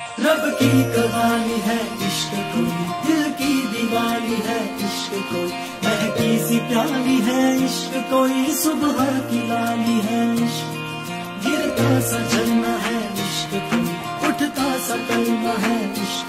रब की कहानी है, इश्क कोई, दिल की दीवानी है, इश्क कोई, महकी सी प्याली है, इश्क कोई, सुबह की लाली है, इश्क। गिरता सा जन्म है, इश्क कोई, उठता सा कलमा है, इश्क